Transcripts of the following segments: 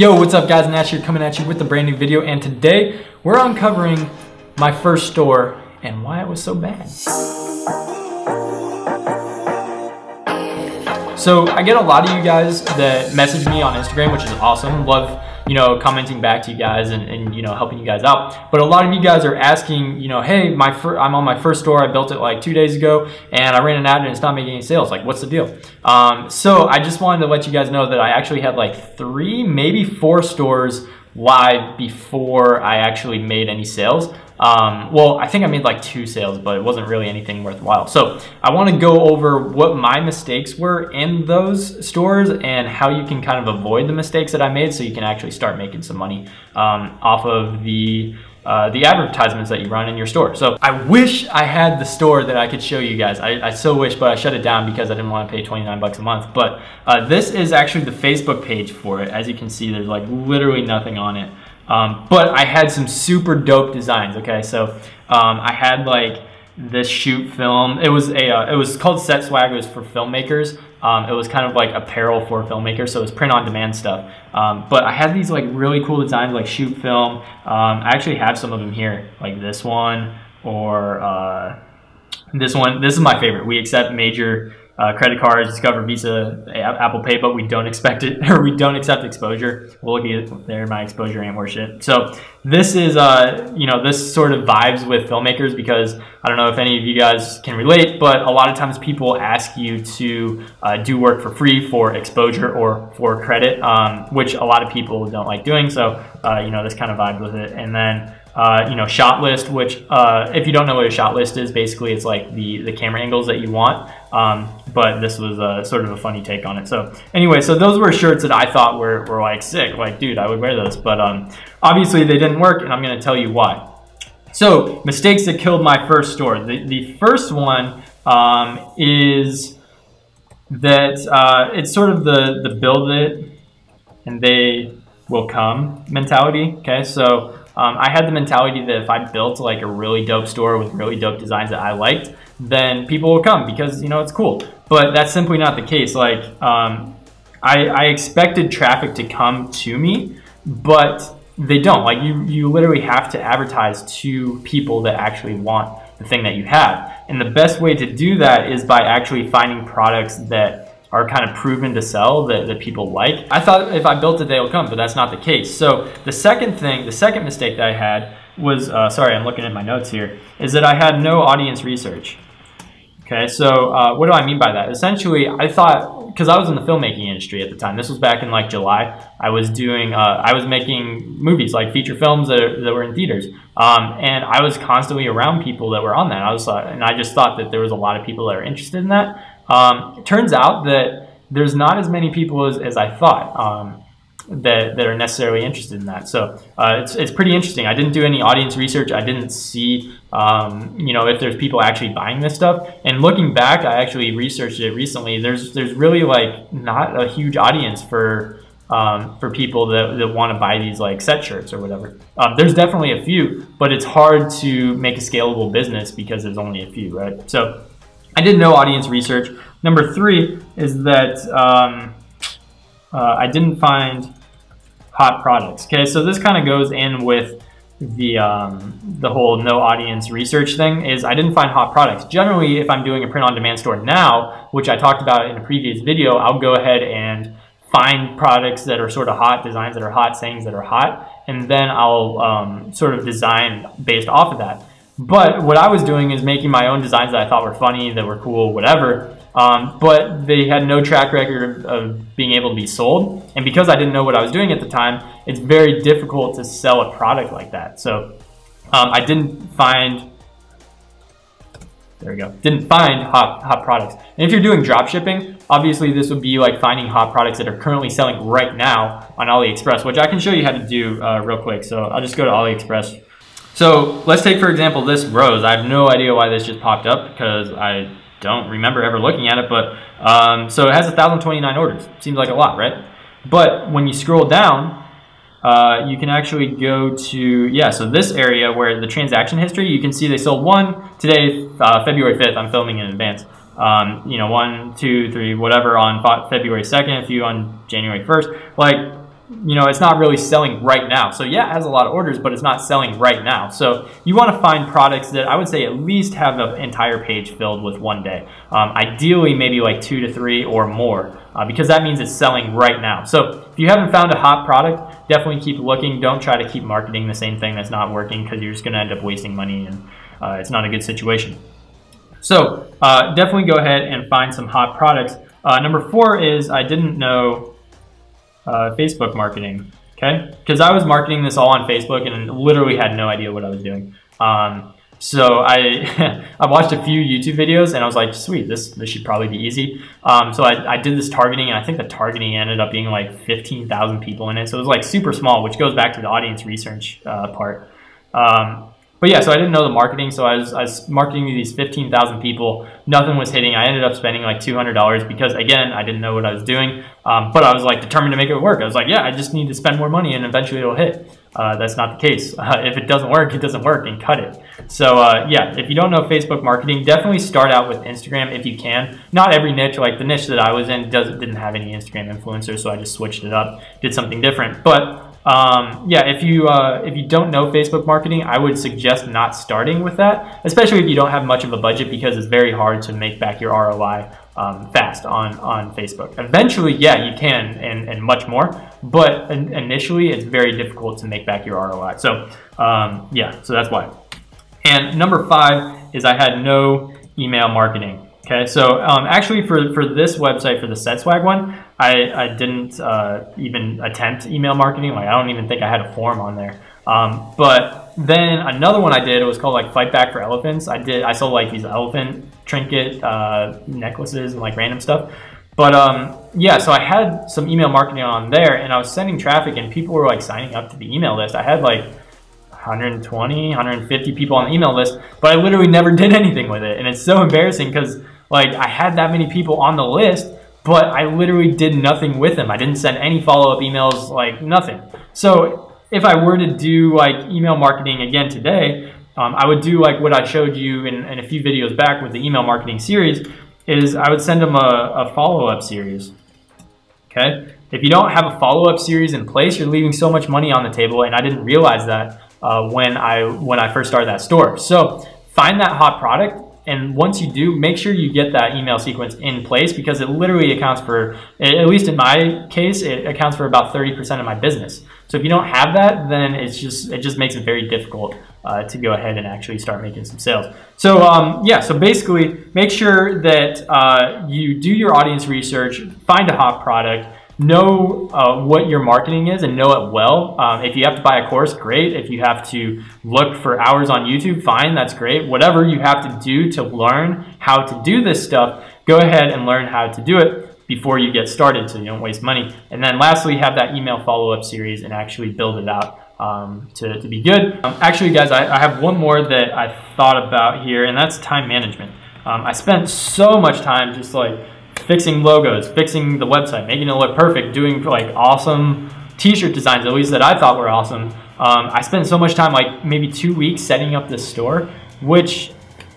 Yo, what's up guys? Nash here coming at you with a brand new video and today we're uncovering my first store and why it was so bad. So I get a lot of you guys that message me on Instagram, which is awesome. Love you know, commenting back to you guys and, and, you know, helping you guys out. But a lot of you guys are asking, you know, hey, my I'm on my first store. I built it like two days ago and I ran an ad and it's not making any sales. Like, what's the deal? Um, so I just wanted to let you guys know that I actually had like three, maybe four stores live before I actually made any sales. Um, well, I think I made like two sales, but it wasn't really anything worthwhile. So I want to go over what my mistakes were in those stores and how you can kind of avoid the mistakes that I made so you can actually start making some money um, off of the uh, the advertisements that you run in your store. So I wish I had the store that I could show you guys. I, I so wish, but I shut it down because I didn't want to pay 29 bucks a month. But uh, this is actually the Facebook page for it. As you can see, there's like literally nothing on it. Um, but I had some super dope designs. Okay, so um, I had like this shoot film. It was a uh, it was called Set Swag. It was for filmmakers. Um, it was kind of like apparel for filmmakers, so it was print on demand stuff. Um, but I had these like really cool designs, like shoot film. Um, I actually have some of them here, like this one or uh, this one. This is my favorite. We accept major uh, credit cards, Discover, Visa, Apple Pay, but we don't expect it or we don't accept exposure. We'll at there, my exposure and worth shit. So this is, uh, you know, this sort of vibes with filmmakers because I don't know if any of you guys can relate, but a lot of times people ask you to uh, do work for free for exposure or for credit, um, which a lot of people don't like doing. So, uh, you know, this kind of vibes with it. And then uh, you know, shot list, which uh, if you don't know what a shot list is, basically it's like the, the camera angles that you want. Um, but this was a, sort of a funny take on it. So anyway, so those were shirts that I thought were, were like sick. Like, dude, I would wear those. But um, obviously they didn't work, and I'm going to tell you why. So mistakes that killed my first store. The, the first one um, is that uh, it's sort of the, the build it and they will come mentality. Okay, so um, I had the mentality that if I built like a really dope store with really dope designs that I liked, then people will come because you know it's cool. But that's simply not the case. Like um, I, I expected traffic to come to me, but they don't. Like you, you literally have to advertise to people that actually want the thing that you have. And the best way to do that is by actually finding products that are kind of proven to sell that, that people like. I thought if I built it, they'll come, but that's not the case. So the second thing, the second mistake that I had was, uh, sorry, I'm looking at my notes here, is that I had no audience research. Okay, so uh, what do I mean by that? Essentially, I thought, because I was in the filmmaking industry at the time, this was back in like July, I was doing, uh, I was making movies, like feature films that, that were in theaters. Um, and I was constantly around people that were on that. I was, uh, and I just thought that there was a lot of people that were interested in that. Um, it turns out that there's not as many people as, as I thought um, that, that are necessarily interested in that. So uh, it's, it's pretty interesting. I didn't do any audience research. I didn't see, um, you know, if there's people actually buying this stuff. And looking back, I actually researched it recently. There's, there's really like not a huge audience for, um, for people that, that want to buy these like set shirts or whatever. Um, there's definitely a few, but it's hard to make a scalable business because there's only a few, right? So I did no audience research. Number three is that um, uh, I didn't find hot products. Okay, so this kind of goes in with the um, the whole no audience research thing is I didn't find hot products. Generally, if I'm doing a print on demand store now, which I talked about in a previous video, I'll go ahead and find products that are sort of hot, designs that are hot, sayings that are hot, and then I'll um, sort of design based off of that. But what I was doing is making my own designs that I thought were funny, that were cool, whatever. Um, but they had no track record of being able to be sold. And because I didn't know what I was doing at the time, it's very difficult to sell a product like that. So um, I didn't find, there we go, didn't find hot, hot products. And if you're doing drop shipping, obviously this would be like finding hot products that are currently selling right now on AliExpress, which I can show you how to do uh, real quick. So I'll just go to AliExpress so let's take, for example, this rose. I have no idea why this just popped up because I don't remember ever looking at it. But um, so it has 1,029 orders. Seems like a lot, right? But when you scroll down, uh, you can actually go to, yeah, so this area where the transaction history, you can see they sold one today, uh, February 5th. I'm filming in advance. Um, you know, one, two, three, whatever on February 2nd, a few on January 1st. Like, you know, it's not really selling right now. So yeah, it has a lot of orders, but it's not selling right now. So you want to find products that I would say at least have an entire page filled with one day. Um, ideally, maybe like two to three or more, uh, because that means it's selling right now. So if you haven't found a hot product, definitely keep looking. Don't try to keep marketing the same thing that's not working because you're just going to end up wasting money and uh, it's not a good situation. So uh, definitely go ahead and find some hot products. Uh, number four is I didn't know uh, Facebook marketing. Okay, because I was marketing this all on Facebook and literally had no idea what I was doing. Um, so I I watched a few YouTube videos and I was like, sweet, this this should probably be easy. Um, so I, I did this targeting and I think the targeting ended up being like 15,000 people in it. So it was like super small, which goes back to the audience research uh, part. Um, but yeah, so I didn't know the marketing, so I was, I was marketing to these 15,000 people. Nothing was hitting. I ended up spending like $200 because, again, I didn't know what I was doing. Um, but I was like determined to make it work. I was like, yeah, I just need to spend more money and eventually it'll hit. Uh, that's not the case. Uh, if it doesn't work, it doesn't work and cut it. So uh, yeah, if you don't know Facebook marketing, definitely start out with Instagram if you can. Not every niche, like the niche that I was in, does, didn't have any Instagram influencers, so I just switched it up, did something different. But um, yeah, if you uh, if you don't know Facebook marketing, I would suggest not starting with that, especially if you don't have much of a budget because it's very hard to make back your ROI um, fast on on Facebook. Eventually, yeah, you can and, and much more, but in, initially it's very difficult to make back your ROI. So um, yeah, so that's why. And number five is I had no email marketing. Okay, so um, actually for, for this website, for the SetSwag one, I, I didn't uh, even attempt email marketing. Like I don't even think I had a form on there. Um, but then another one I did, it was called like Fight Back for Elephants. I did, I sold like these elephant trinket uh, necklaces and like random stuff. But um, yeah, so I had some email marketing on there and I was sending traffic and people were like signing up to the email list. I had like 120, 150 people on the email list, but I literally never did anything with it. And it's so embarrassing because like I had that many people on the list, but I literally did nothing with them. I didn't send any follow-up emails, like nothing. So if I were to do like email marketing again today, um, I would do like what I showed you in, in, a few videos back with the email marketing series is I would send them a, a follow-up series. Okay. If you don't have a follow-up series in place, you're leaving so much money on the table. And I didn't realize that uh, when I when I first started that store. So find that hot product and once you do, make sure you get that email sequence in place because it literally accounts for, at least in my case, it accounts for about 30% of my business. So if you don't have that, then it's just, it just makes it very difficult uh, to go ahead and actually start making some sales. So um, yeah, so basically make sure that uh, you do your audience research, find a hot product, know uh, what your marketing is and know it well. Um, if you have to buy a course, great. If you have to look for hours on YouTube, fine, that's great. Whatever you have to do to learn how to do this stuff, go ahead and learn how to do it before you get started so you don't waste money. And then lastly, have that email follow-up series and actually build it out um, to, to be good. Um, actually, guys, I, I, have one more that I thought about here, and that's time management. Um, I spent so much time just like fixing logos, fixing the website, making it look perfect, doing like awesome t-shirt designs, at least that I thought were awesome. Um, I spent so much time, like maybe two weeks setting up this store, which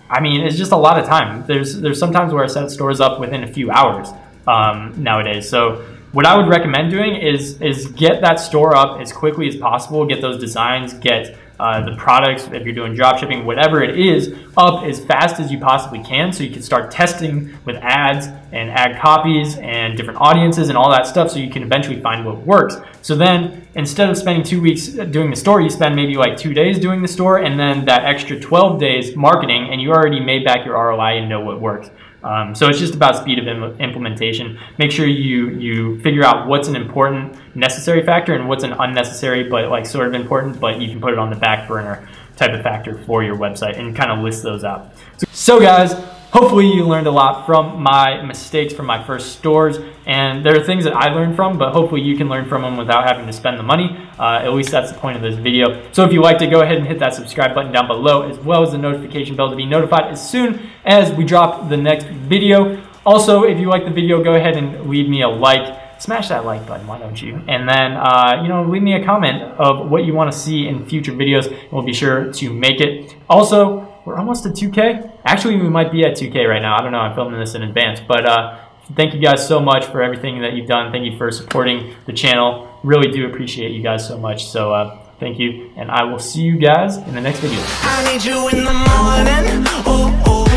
I mean, it's just a lot of time. There's there's sometimes where I set stores up within a few hours um, nowadays. So what I would recommend doing is is get that store up as quickly as possible, get those designs, get uh, the products, if you're doing drop shipping, whatever it is, up as fast as you possibly can so you can start testing with ads and ad copies and different audiences and all that stuff so you can eventually find what works. So then instead of spending two weeks doing the store, you spend maybe like two days doing the store and then that extra 12 days marketing and you already made back your ROI and know what works. Um, so it's just about speed of Im implementation. Make sure you you figure out what's an important necessary factor and what's an unnecessary but like sort of important, but you can put it on the back burner type of factor for your website and kind of list those out. So, so guys, hopefully you learned a lot from my mistakes from my first stores. And there are things that I learned from but hopefully you can learn from them without having to spend the money. Uh, at least that's the point of this video. So if you liked it go ahead and hit that subscribe button down below as well as the notification bell to be notified as soon as we drop the next video. Also if you like the video go ahead and leave me a like. Smash that like button, why don't you? And then, uh, you know, leave me a comment of what you want to see in future videos, and we'll be sure to make it. Also, we're almost at 2K. Actually, we might be at 2K right now. I don't know. I'm filming this in advance. But uh, thank you guys so much for everything that you've done. Thank you for supporting the channel. Really do appreciate you guys so much. So uh, thank you. And I will see you guys in the next video. I need you in the morning.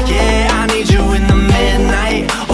Yeah. I need you in the midnight.